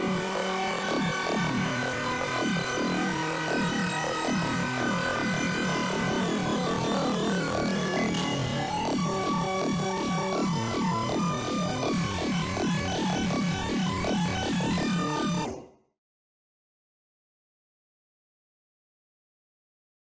Bye.